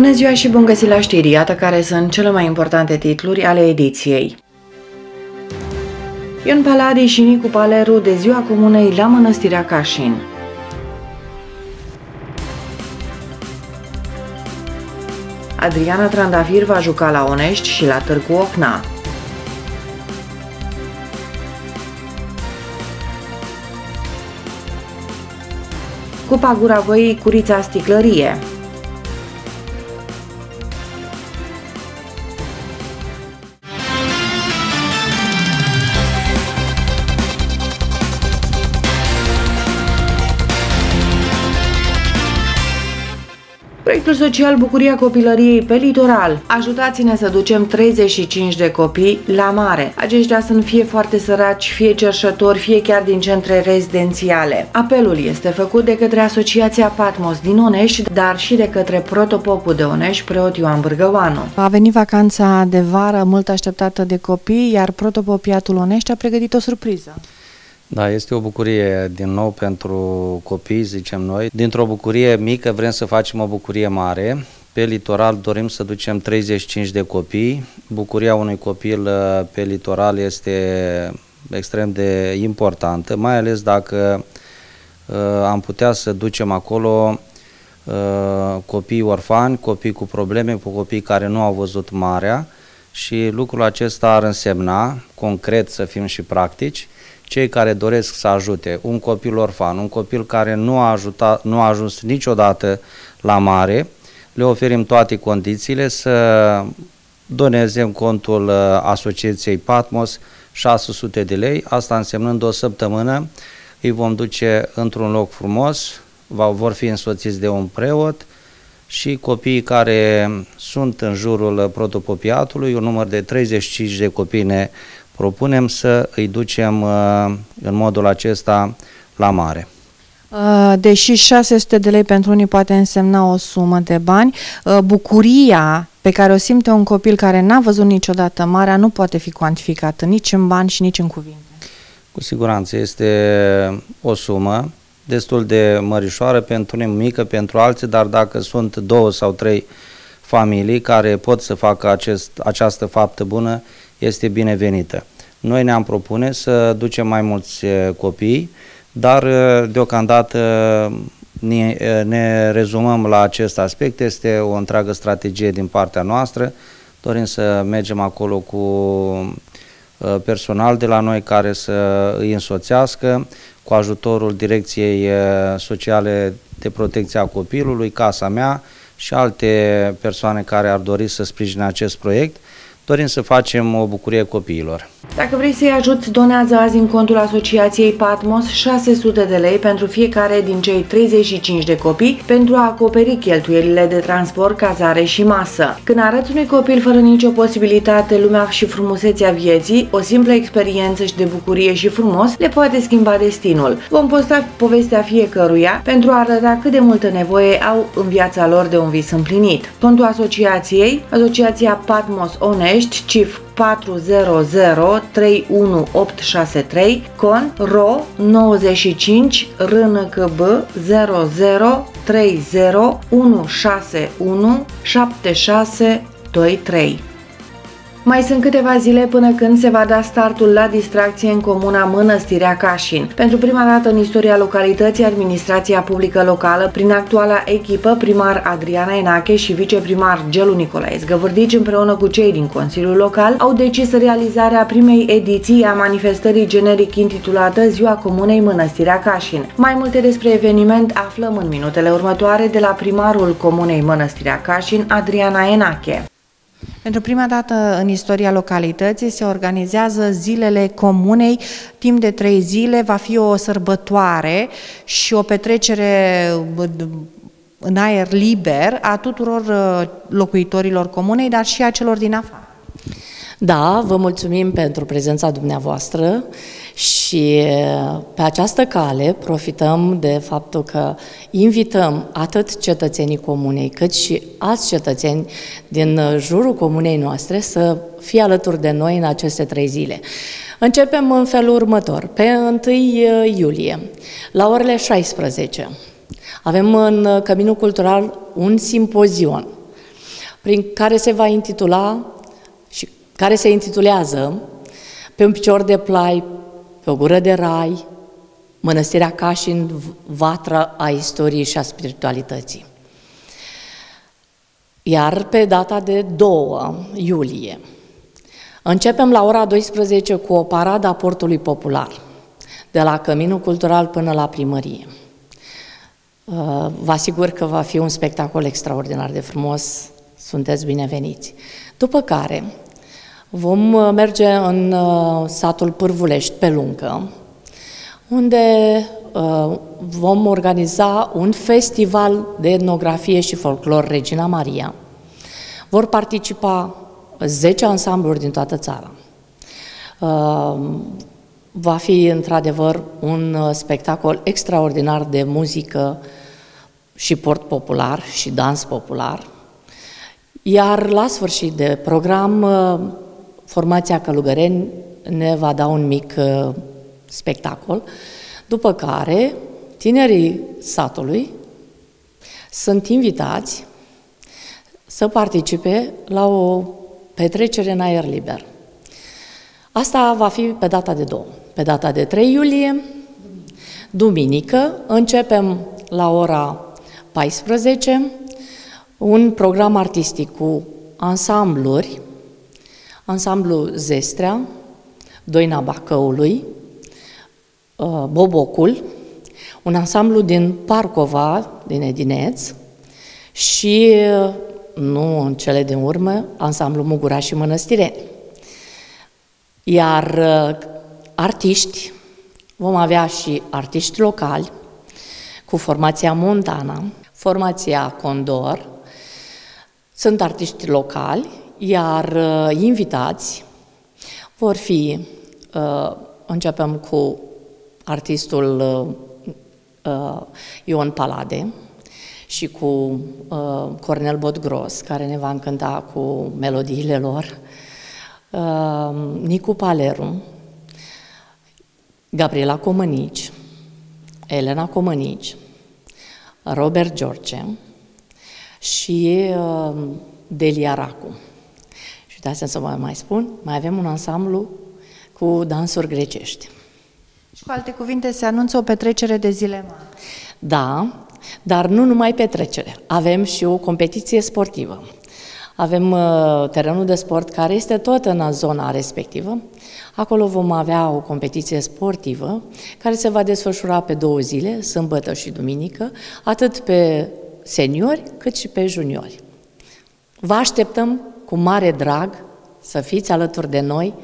Bună ziua și bun găsit la știri, iată care sunt cele mai importante titluri ale ediției. Ion Paladi și Nicu Paleru de ziua comunei la Mănăstirea Cașin. Adriana Trandafir va juca la Onești și la Târgu Ocna. Cupa Gura Văii Curița Sticlărie Proiectul social Bucuria Copilăriei pe litoral. Ajutați-ne să ducem 35 de copii la mare. Aceștia sunt fie foarte săraci, fie cerșători, fie chiar din centre rezidențiale. Apelul este făcut de către Asociația Patmos din Onești, dar și de către protopopul de Onești, preot Ioan Bârgăoanu. A venit vacanța de vară mult așteptată de copii, iar protopopiatul Onești a pregătit o surpriză. Da, este o bucurie din nou pentru copii, zicem noi. Dintr-o bucurie mică vrem să facem o bucurie mare. Pe litoral dorim să ducem 35 de copii. Bucuria unui copil uh, pe litoral este extrem de importantă, mai ales dacă uh, am putea să ducem acolo uh, copii orfani, copii cu probleme, cu copii care nu au văzut marea și lucrul acesta ar însemna, concret să fim și practici, cei care doresc să ajute un copil orfan, un copil care nu a, ajutat, nu a ajuns niciodată la mare, le oferim toate condițiile să doneze în contul uh, Asociației Patmos 600 de lei, asta însemnând o săptămână, îi vom duce într-un loc frumos, vor fi însoțiți de un preot și copiii care sunt în jurul protopopiatului, un număr de 35 de copii ne propunem să îi ducem uh, în modul acesta la mare. Uh, deși 600 de lei pentru unii poate însemna o sumă de bani, uh, bucuria pe care o simte un copil care n-a văzut niciodată marea nu poate fi cuantificată nici în bani și nici în cuvinte. Cu siguranță este o sumă destul de mărișoară pentru unii, mică pentru alții, dar dacă sunt două sau trei familii care pot să facă acest, această faptă bună, este binevenită. Noi ne-am propune să ducem mai mulți copii, dar deocamdată ne, ne rezumăm la acest aspect. Este o întreagă strategie din partea noastră. Dorim să mergem acolo cu personal de la noi care să îi însoțească cu ajutorul Direcției Sociale de Protecție a Copilului, Casa Mea și alte persoane care ar dori să sprijine acest proiect dorim să facem o bucurie copiilor. Dacă vrei să-i ajuți, donează azi în contul Asociației Patmos 600 de lei pentru fiecare din cei 35 de copii pentru a acoperi cheltuielile de transport, cazare și masă. Când arăți unui copil fără nicio posibilitate lumea și frumusețea vieții, o simplă experiență și de bucurie și frumos le poate schimba destinul. Vom posta povestea fiecăruia pentru a arăta cât de multă nevoie au în viața lor de un vis împlinit. Contul Asociației, Asociația Patmos Onești, CIF 400 31863 con RO 95 RNCB 00 30 161 7623 mai sunt câteva zile până când se va da startul la distracție în comuna Mănăstirea Cașin. Pentru prima dată în istoria localității, administrația publică locală, prin actuala echipă, primar Adriana Enache și viceprimar Gelu Nicolae Zgăvârdici, împreună cu cei din Consiliul Local, au decis realizarea primei ediții a manifestării generic intitulată Ziua Comunei Mănăstirea Cașin. Mai multe despre eveniment aflăm în minutele următoare de la primarul Comunei Mănăstirea Cașin, Adriana Enache. Pentru prima dată în istoria localității se organizează zilele comunei. Timp de trei zile va fi o sărbătoare și o petrecere în aer liber a tuturor uh, locuitorilor comunei, dar și a celor din afară. Da, vă mulțumim pentru prezența dumneavoastră și pe această cale profităm de faptul că invităm atât cetățenii comunei, cât și alți cetățeni din jurul comunei noastre să fie alături de noi în aceste trei zile. Începem în felul următor. Pe 1 iulie, la orele 16, avem în Căminul Cultural un simpozion prin care se va intitula și care se intitulează Pe un picior de plai, pe o gură de rai, Mănăstirea Cașin, vatra a istoriei și a spiritualității. Iar pe data de 2 iulie, începem la ora 12 cu o paradă a Portului Popular, de la Căminul Cultural până la primărie. Uh, vă asigur că va fi un spectacol extraordinar de frumos, sunteți bineveniți. După care vom uh, merge în uh, satul Pârvulești, pe Luncă, unde vom organiza un festival de etnografie și folclor Regina Maria. Vor participa 10 ansambluri din toată țara. Va fi într-adevăr un spectacol extraordinar de muzică și port popular și dans popular. Iar la sfârșit de program, formația Călugăreni ne va da un mic spectacol, după care tinerii satului sunt invitați să participe la o petrecere în aer liber. Asta va fi pe data de 2. Pe data de 3 iulie, duminică, începem la ora 14 un program artistic cu ansambluri, ansamblu Zestrea, Doina Bacăului, uh, Bobocul, un ansamblu din Parcova, din Edineț, și, uh, nu în cele din urmă, ansamblu Mugura și Mănăstireni. Iar uh, artiști, vom avea și artiști locali, cu formația Montana, formația Condor, sunt artiști locali, iar uh, invitați vor fi, uh, începem cu artistul uh, uh, Ion Palade și cu uh, Cornel Botgros, care ne va încânta cu melodiile lor, uh, Nicu Paleru, Gabriela Comănici, Elena Comănici, Robert George și uh, Delia Racu. Și uitați să vă mai spun, mai avem un ansamblu cu dansuri grecești. Și cu alte cuvinte, se anunță o petrecere de zile mari. Da, dar nu numai petrecere. Avem și o competiție sportivă. Avem uh, terenul de sport care este tot în zona respectivă. Acolo vom avea o competiție sportivă care se va desfășura pe două zile, sâmbătă și duminică, atât pe seniori cât și pe juniori. Vă așteptăm cu mare drag să fiți alături de noi,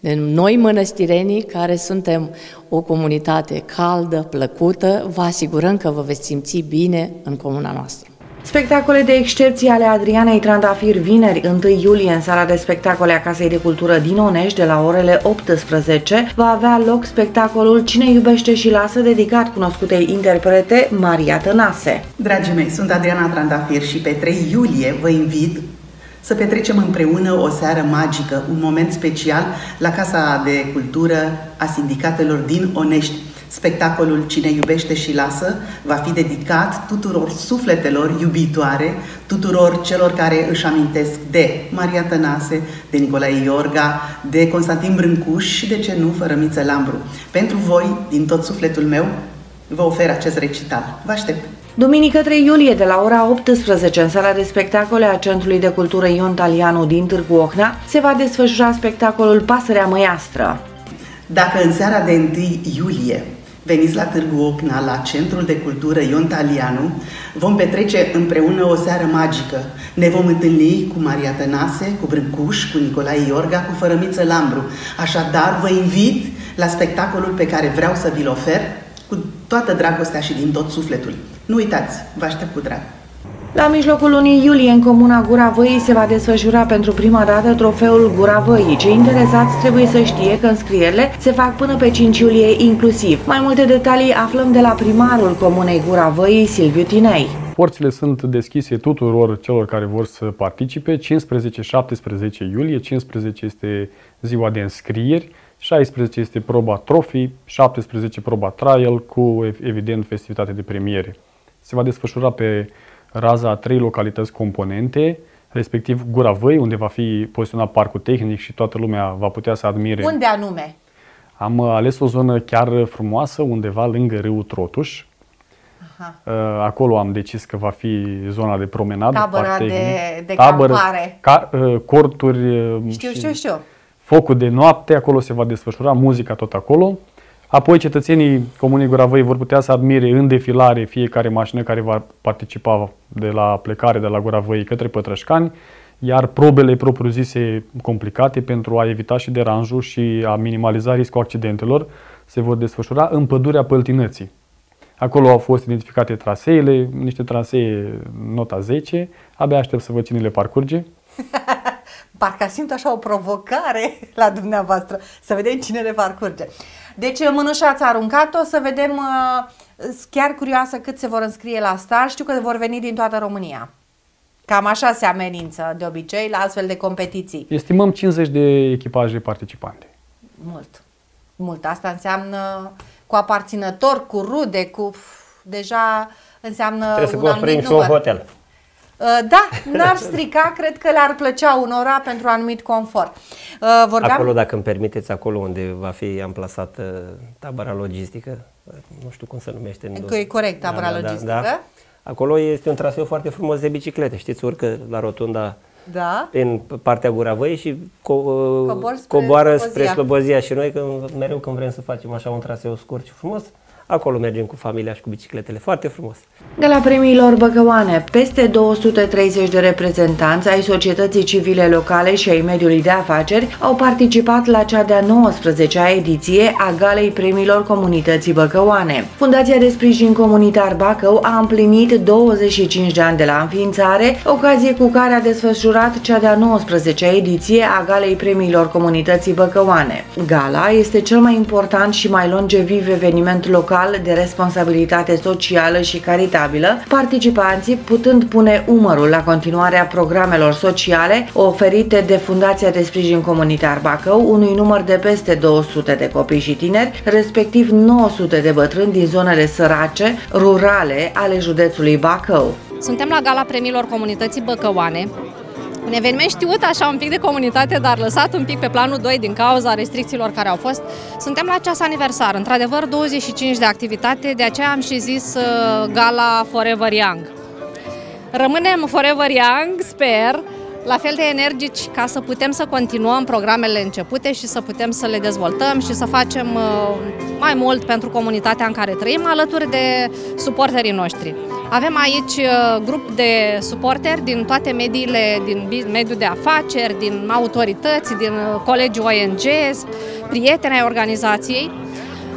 de noi mănăstirenii care suntem o comunitate caldă, plăcută, vă asigurăm că vă veți simți bine în comuna noastră. Spectacole de excepție ale Adrianei Trandafir vineri 1 iulie în sala de spectacole a Casei de Cultură din Onești de la orele 18 va avea loc spectacolul Cine iubește și lasă dedicat cunoscutei interprete Maria Tănase. Dragii mei, sunt Adriana Trandafir și pe 3 iulie vă invit să petrecem împreună o seară magică, un moment special la Casa de Cultură a Sindicatelor din Onești. Spectacolul Cine iubește și lasă va fi dedicat tuturor sufletelor iubitoare, tuturor celor care își amintesc de Maria Tănase, de Nicolae Iorga, de Constantin Brâncuș și de ce nu Fărămiță Lambru. Pentru voi, din tot sufletul meu, vă ofer acest recital. Vă aștept! Duminică 3 iulie de la ora 18 în sala de spectacole a Centrului de Cultură Ion Talianu din Târgu Ocna se va desfășura spectacolul Pasărea Măiastră. Dacă în seara de 1 iulie Veniți la Târgu Ocna, la Centrul de Cultură Ion Talianu. Vom petrece împreună o seară magică. Ne vom întâlni cu Maria Tănase, cu Brâncuș, cu Nicolae Iorga, cu Fărămiță Lambru. Așadar, vă invit la spectacolul pe care vreau să vi-l ofer cu toată dragostea și din tot sufletul. Nu uitați, vă aștept cu drag! La mijlocul lunii iulie, în comuna Gura Văii, se va desfășura pentru prima dată trofeul Gura Văii. Cei interesați trebuie să știe că înscrierile se fac până pe 5 iulie inclusiv. Mai multe detalii aflăm de la primarul comunei Gura Văii, Silviu Tinei. Porțile sunt deschise tuturor celor care vor să participe. 15-17 iulie, 15 este ziua de înscrieri, 16 este proba trofii, 17 proba trial cu evident festivitate de premiere. Se va desfășura pe raza a trei localități componente, respectiv Gura Văi, unde va fi poziționat parcul tehnic și toată lumea va putea să admire. Unde anume? Am ales o zonă chiar frumoasă, undeva lângă râul Trotuș. Aha. Uh, acolo am decis că va fi zona de promenadă. Tabăra de, de Tabără, campare. Ca, uh, corturi. Uh, știu, știu, știu. Focul de noapte, acolo se va desfășura, muzica tot acolo. Apoi cetățenii Comunei Guravăi vor putea să admire în defilare fiecare mașină care va participa de la plecare de la Guravăi către Pătrășcani, iar probele propriu-zise complicate pentru a evita și deranjul și a minimaliza riscul accidentelor se vor desfășura în pădurea Păltinății. Acolo au fost identificate traseele, niște trasee nota 10, abia aștept să văd cine le parcurge. Parcă simt așa o provocare la dumneavoastră, să vedem cine le parcurge. Deci mânușa ați aruncat-o, să vedem, uh, chiar curioasă cât se vor înscrie la star, știu că vor veni din toată România. Cam așa se amenință de obicei la astfel de competiții. Estimăm 50 de echipaje participante. Mult. Mult. Asta înseamnă cu aparținători, cu rude, cu... Deja înseamnă Trebuie să construim și un hotel. Uh, da, n-ar strica, cred că le-ar plăcea unora pentru anumit confort. Uh, vorbeam... Acolo, dacă îmi permiteți, acolo unde va fi amplasată tabăra logistică, nu știu cum se numește. În e corect, tabăra da, da, logistică. Da, da. Acolo este un traseu foarte frumos de biciclete, știți, urcă la rotunda da. în partea Guravăi și co- Cobor spre coboară Slobozia. spre Slobozia și noi când, mereu când vrem să facem așa un traseu scurt și frumos, Acolo mergem cu familia și cu bicicletele. Foarte frumos. De la premiilor Băgăoane, peste 230 de reprezentanți ai societății civile locale și ai mediului de afaceri au participat la cea de-a 19-a ediție a Galei Premiilor Comunității Băcăoane. Fundația de Sprijin Comunitar Bacău a împlinit 25 de ani de la înființare, ocazie cu care a desfășurat cea de-a 19-a ediție a Galei Premiilor Comunității Băcăoane. Gala este cel mai important și mai longeviv eveniment local local de responsabilitate socială și caritabilă, participanții putând pune umărul la continuarea programelor sociale oferite de Fundația de Sprijin Comunitar Bacău unui număr de peste 200 de copii și tineri, respectiv 900 de bătrâni din zonele sărace, rurale ale județului Bacău. Suntem la gala premiilor comunității Băcăoane, un eveniment știut așa un pic de comunitate, dar lăsat un pic pe planul 2 din cauza restricțiilor care au fost. Suntem la ceas aniversar, într-adevăr 25 de activitate, de aceea am și zis uh, gala Forever Young. Rămânem Forever Young, sper, la fel de energici ca să putem să continuăm programele începute și să putem să le dezvoltăm și să facem uh, mai mult pentru comunitatea în care trăim, alături de suporterii noștri. Avem aici uh, grup de suporteri din toate mediile, din mediul de afaceri, din autorități, din uh, colegii ONG, prieteni ai organizației.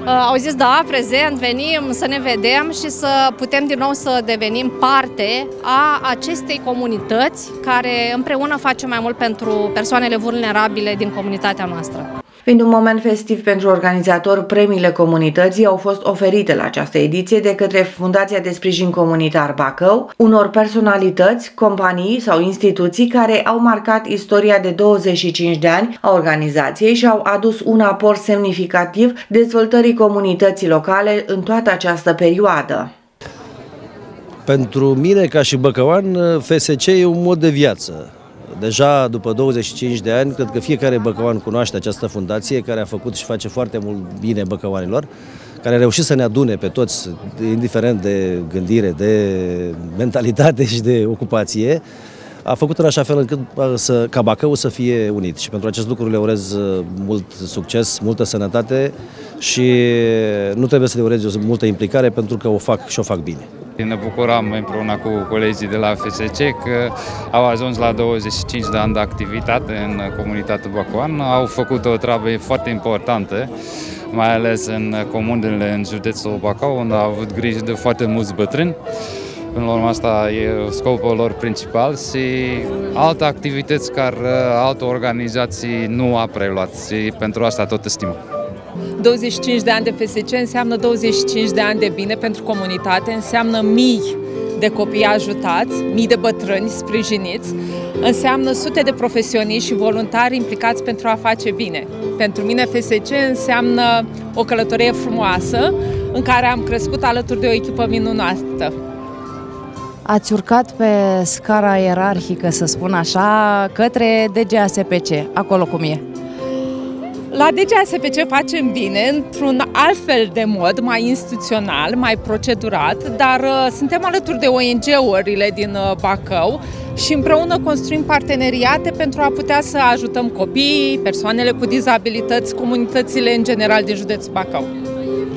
Uh, au zis, da, prezent, venim să ne vedem și să putem din nou să devenim parte a acestei comunități care împreună face mai mult pentru persoanele vulnerabile din comunitatea noastră. Fiind un moment festiv pentru organizator, premiile comunității au fost oferite la această ediție de către Fundația de Sprijin Comunitar Bacău, unor personalități, companii sau instituții care au marcat istoria de 25 de ani a organizației și au adus un aport semnificativ dezvoltării comunității locale în toată această perioadă. Pentru mine, ca și băcăoan, FSC e un mod de viață. Deja după 25 de ani, cred că fiecare băcăuan cunoaște această fundație care a făcut și face foarte mult bine băcăuanilor, care a reușit să ne adune pe toți, indiferent de gândire, de mentalitate și de ocupație, a făcut în așa fel încât să, ca Bacău să fie unit și pentru acest lucru le urez uh, mult succes, multă sănătate și nu trebuie să le urez multă implicare pentru că o fac și o fac bine. Ne bucuram împreună cu colegii de la FSC că au ajuns la 25 de ani de activitate în comunitatea Bacoan. Au făcut o treabă foarte importantă, mai ales în comunele în județul Bacău, unde au avut grijă de foarte mulți bătrâni. Până la urmă asta e scopul lor principal și alte activități care alte organizații nu a preluat și pentru asta tot estimăm. 25 de ani de FSC înseamnă 25 de ani de bine pentru comunitate, înseamnă mii de copii ajutați, mii de bătrâni sprijiniți, înseamnă sute de profesioniști și voluntari implicați pentru a face bine. Pentru mine FSC înseamnă o călătorie frumoasă în care am crescut alături de o echipă minunată. Ați urcat pe scara ierarhică, să spun așa, către DGASPC. Acolo cum e? La DGASPC facem bine, într-un alt fel de mod, mai instituțional, mai procedurat, dar uh, suntem alături de ONG-urile din uh, Bacău și împreună construim parteneriate pentru a putea să ajutăm copiii, persoanele cu dizabilități, comunitățile în general din județul Bacău.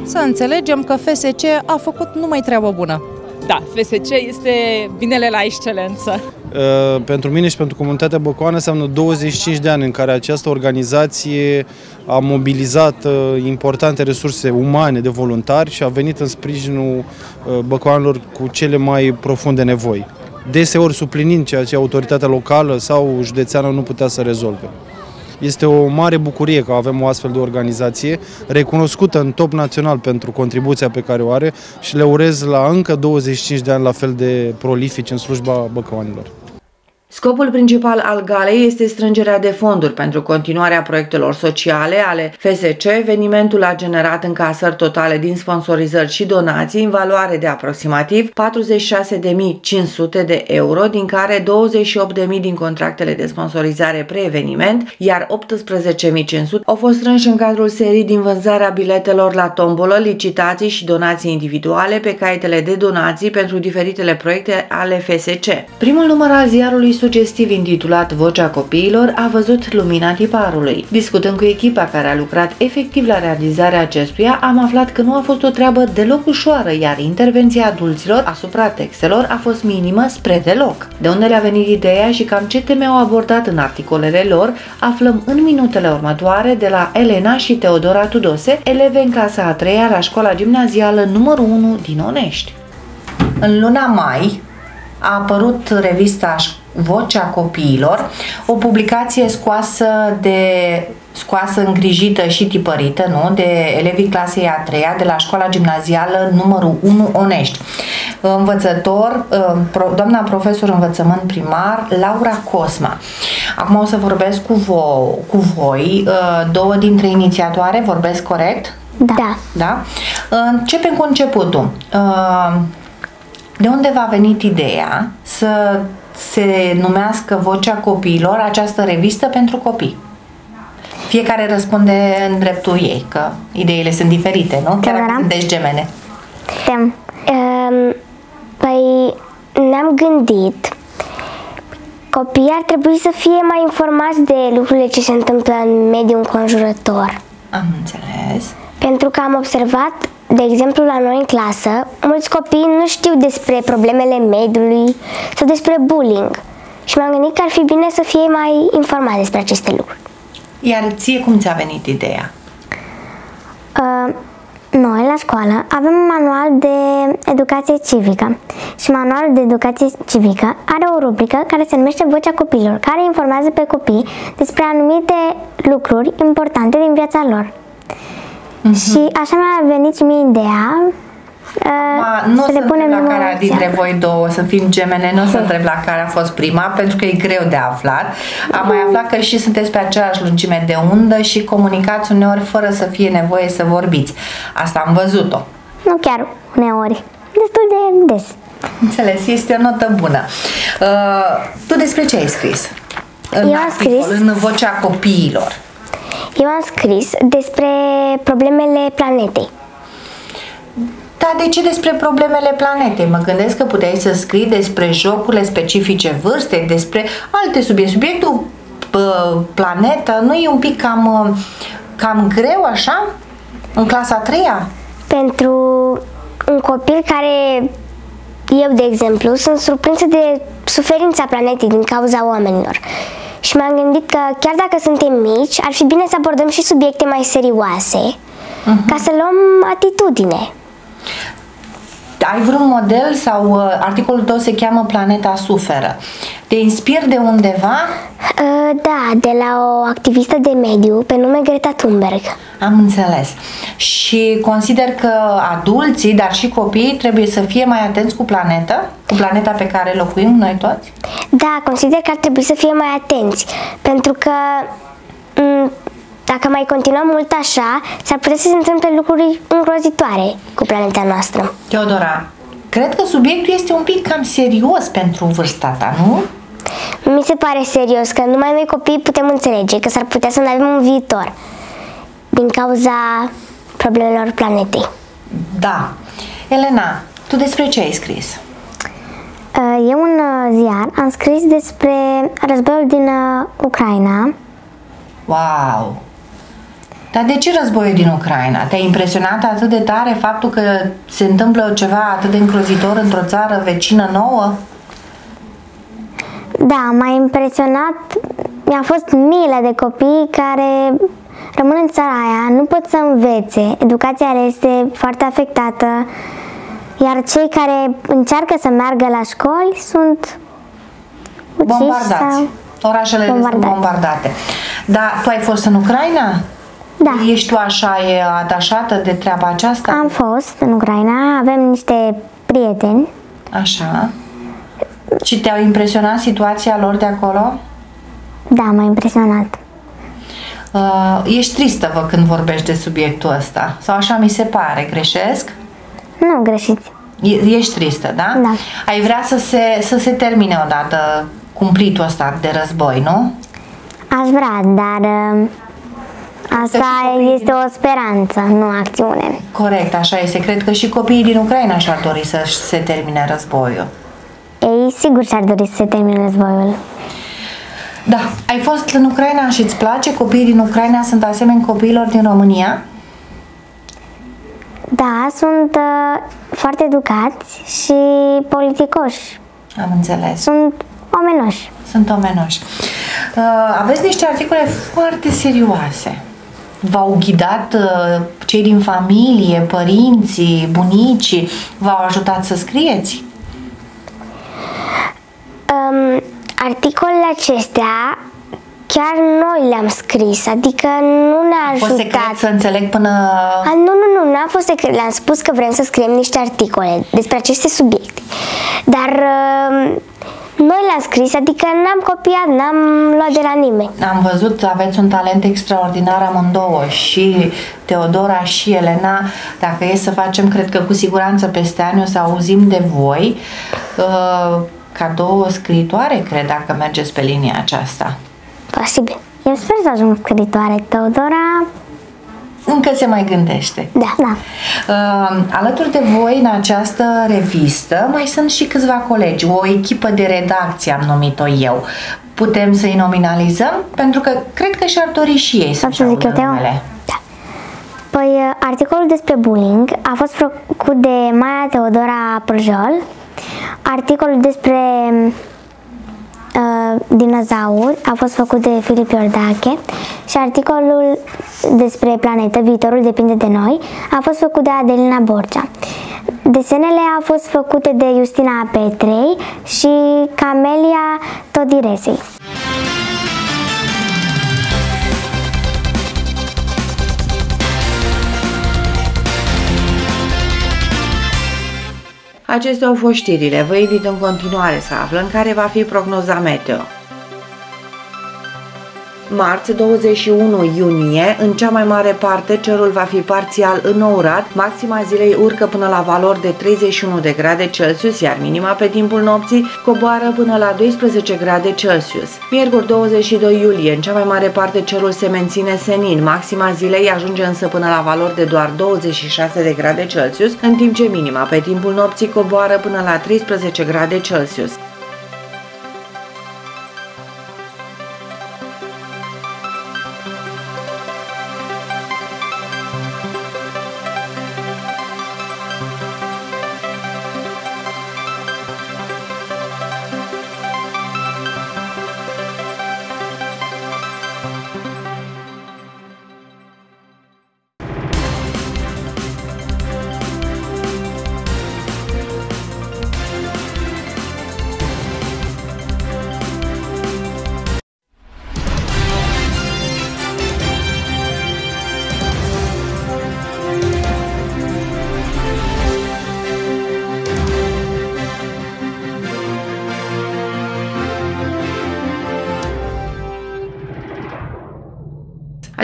Să înțelegem că FSC a făcut numai treabă bună. Da, FSC este binele la excelență. Uh, pentru mine și pentru comunitatea băcoană înseamnă 25 de ani în care această organizație a mobilizat uh, importante resurse umane de voluntari și a venit în sprijinul uh, băcoanelor cu cele mai profunde nevoi. Deseori suplinind ceea ce autoritatea locală sau județeană nu putea să rezolve. Este o mare bucurie că avem o astfel de organizație recunoscută în top național pentru contribuția pe care o are și le urez la încă 25 de ani la fel de prolifici în slujba băcăoanilor. Scopul principal al galei este strângerea de fonduri pentru continuarea proiectelor sociale ale FSC. Evenimentul a generat încasări totale din sponsorizări și donații în valoare de aproximativ 46.500 de euro, din care 28.000 din contractele de sponsorizare pre-eveniment, iar 18.500 au fost strânși în cadrul serii din vânzarea biletelor la tombolă, licitații și donații individuale pe caietele de donații pentru diferitele proiecte ale FSC. Primul număr al ziarului sugestiv intitulat Vocea copiilor a văzut lumina tiparului. Discutând cu echipa care a lucrat efectiv la realizarea acestuia, am aflat că nu a fost o treabă deloc ușoară, iar intervenția adulților asupra textelor a fost minimă spre deloc. De unde le-a venit ideea și cam ce teme au abordat în articolele lor, aflăm în minutele următoare de la Elena și Teodora Tudose, eleve în clasa a treia la școala gimnazială numărul 1 din Onești. În luna mai a apărut revista Vocea copiilor, o publicație scoasă de scoasă, îngrijită și tipărită, nu? de elevii clasei a treia de la școala gimnazială numărul 1 Onești. Învățător, uh, doamna profesor învățământ primar, Laura Cosma. Acum o să vorbesc cu, vo- cu voi, uh, două dintre inițiatoare, vorbesc corect? Da. Da? Începem cu începutul. Uh, de unde v-a venit ideea să se numească Vocea Copiilor, această revistă pentru copii. Fiecare răspunde în dreptul ei, că ideile sunt diferite, nu? Chiar dacă sunteți gemene. Tem. Um, păi ne-am gândit copiii ar trebui să fie mai informați de lucrurile ce se întâmplă în mediul înconjurător. Am înțeles. Pentru că am observat de exemplu, la noi în clasă, mulți copii nu știu despre problemele mediului sau despre bullying. Și m-am gândit că ar fi bine să fie mai informați despre aceste lucruri. Iar ție cum ți-a venit ideea? Uh, noi, la școală, avem un manual de educație civică și manualul de educație civică are o rubrică care se numește Vocea Copiilor, care informează pe copii despre anumite lucruri importante din viața lor. Uh-huh. Și așa mi-a venit și mie ideea Uh, nu să le punem la care dintre voi două să fim gemene, nu o să întreb la care a fost prima, pentru că e greu de aflat. Am mai aflat că și sunteți pe aceeași lungime de undă și comunicați uneori fără să fie nevoie să vorbiți. Asta am văzut-o. Nu chiar uneori, destul de des. Înțeles, este o notă bună. Uh, tu despre ce ai scris? În Eu am articol, scris... în vocea copiilor. Eu am scris despre problemele planetei. Da, de ce despre problemele planetei? Mă gândesc că puteai să scrii despre jocurile specifice vârstei, despre alte subiecte. Subiectul planetă nu e un pic cam, cam greu așa? În clasa a treia? Pentru un copil care eu, de exemplu, sunt surprinsă de suferința planetei din cauza oamenilor. Și m-am gândit că chiar dacă suntem mici, ar fi bine să abordăm și subiecte mai serioase, uh-huh. ca să luăm atitudine. Ai vreun model sau uh, articolul tău se cheamă Planeta suferă. Te inspiri de undeva? Uh, da, de la o activistă de mediu pe nume Greta Thunberg. Am înțeles. Și consider că adulții, dar și copiii trebuie să fie mai atenți cu planeta, cu planeta pe care locuim noi toți? Da, consider că ar trebui să fie mai atenți, pentru că dacă mai continuăm mult așa, s-ar putea să se întâmple lucruri îngrozitoare cu planeta noastră. Teodora, cred că subiectul este un pic cam serios pentru vârsta ta, nu? Mi se pare serios că numai noi copii putem înțelege că s-ar putea să nu avem un viitor din cauza problemelor planetei. Da. Elena, tu despre ce ai scris? Uh, e un uh, ziar, am scris despre războiul din uh, Ucraina. Wow! Dar de ce războiul din Ucraina? Te-a impresionat atât de tare faptul că se întâmplă ceva atât de îngrozitor într-o țară vecină nouă? Da, m-a impresionat. Mi-a fost milă de copii care rămân în țara aia, nu pot să învețe, educația le este foarte afectată, iar cei care încearcă să meargă la școli sunt bombardați. Sau Orașele sunt bombardate. Dar tu ai fost în Ucraina? Da. Ești tu așa e atașată de treaba aceasta? Am fost în Ucraina, avem niște prieteni. Așa. Și te-au impresionat situația lor de acolo? Da, m-a impresionat. Uh, ești tristă, vă, când vorbești de subiectul ăsta. Sau așa mi se pare, greșesc? Nu, greșiți. E, ești tristă, da? Da. Ai vrea să se, să se termine odată cumplitul ăsta de război, nu? Aș vrea, dar uh, asta este o speranță, nu o acțiune. Corect, așa este. Cred că și copiii din Ucraina și-ar dori să se termine războiul. Ei sigur și-ar dori să se termine războiul. Da, ai fost în Ucraina și îți place? Copiii din Ucraina sunt asemenea copiilor din România? Da, sunt uh, foarte educați și politicoși. Am înțeles. Sunt omenoși. Sunt omenoși. Uh, aveți niște articole foarte serioase. V-au ghidat uh, cei din familie, părinții, bunicii, v-au ajutat să scrieți? Um, articolele acestea chiar noi le-am scris, adică nu ne-a ajutat. A fost secret să înțeleg până... A, nu, nu, nu, n-a fost secret. Le-am spus că vrem să scriem niște articole despre aceste subiecte. Dar uh, noi le-am scris, adică n-am copiat, n-am luat de la nimeni. Am văzut, aveți un talent extraordinar amândouă și Teodora și Elena. Dacă e să facem, cred că cu siguranță peste ani o să auzim de voi. Uh, ca două scriitoare, cred, dacă mergeți pe linia aceasta. Posibil. Eu sper să ajung scriitoare. Teodora încă se mai gândește. Da, da. Uh, alături de voi, în această revistă, mai sunt și câțiva colegi, o echipă de redacție am numit-o eu. Putem să-i nominalizăm? Pentru că cred că și-ar dori și ei să să zic eu, numele. Da. Păi, uh, articolul despre bullying a fost făcut de Maia Teodora Prăjol, Articolul despre uh, dinozauri a fost făcut de Filip Iordache și articolul despre planetă, viitorul depinde de noi, a fost făcut de Adelina Borcea. Desenele au fost făcute de Justina Petrei și Camelia Todiresei. Acestea au fost știrile. Vă invit în continuare să aflăm care va fi prognoza meteo. Marți, 21 iunie, în cea mai mare parte cerul va fi parțial înourat, maxima zilei urcă până la valori de 31 de grade Celsius, iar minima pe timpul nopții coboară până la 12 grade Celsius. Miercuri 22 iulie, în cea mai mare parte cerul se menține senin, maxima zilei ajunge însă până la valori de doar 26 de grade Celsius, în timp ce minima pe timpul nopții coboară până la 13 grade Celsius.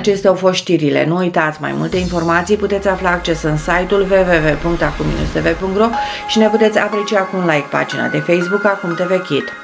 Acestea au fost știrile. Nu uitați, mai multe informații puteți afla acces în site-ul www.acum-tv.ro și ne puteți aprecia cu un like pagina de Facebook Acum TV Kid.